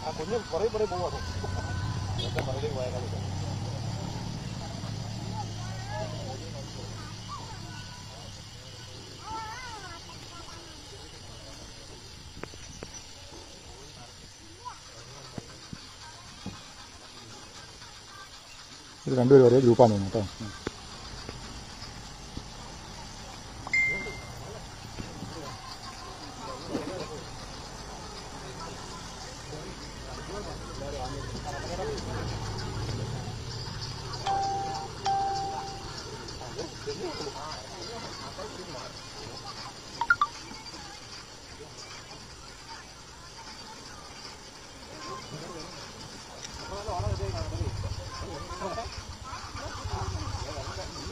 ആ കുഞ്ഞ് കുറേ കുറേ പോവാ. എന്റെ പുറകിലേക്ക് പോയാൽ ഇത് രണ്ടുപേരും ഒരേ ഗ്രൂപ്പാണ് തോന്നുന്നു കേട്ടോ.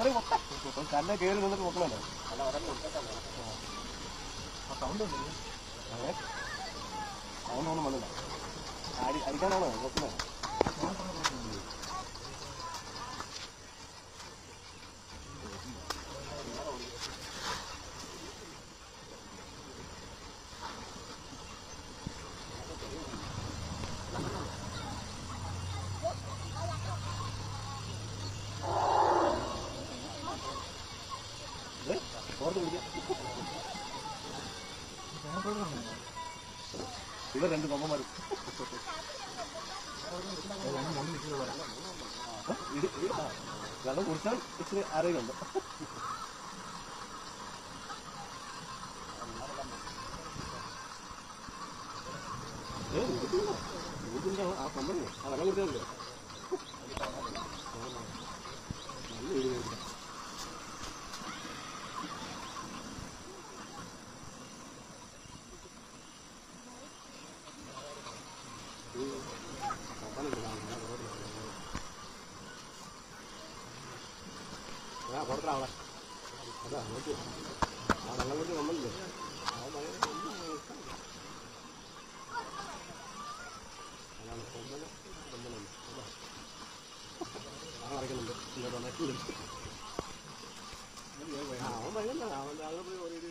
അത്രയും കയറി നിന്നിട്ട് പൊക്കണല്ലോ സൗണ്ട് സൗണ്ട് ഒന്നും വന്നില്ല. അടി അടിക്കാനാണോ? നോക്കുന്നത് ഇവർ രണ്ട് കൊമ്പന്മാരും. വെള്ളം കുടിച്ചാൽ ഇച്ചിരി അറിയുന്നുണ്ട് ആ കമ്പനി ആ വെള്ളം കുടിച്ചാൽ പുറത്താവളെ അതാ നോക്കി ആ വെള്ളം കുടിച്ച് നമ്മളില്ലേ ആ ഭയങ്കര അതാണ് കൊമ്പന ആ ഇങ്ങോട്ട് വന്നിട്ടുണ്ട് ആ അവൻ ഭയങ്കര അവന്റെ അവിടെ പോയി ഒരു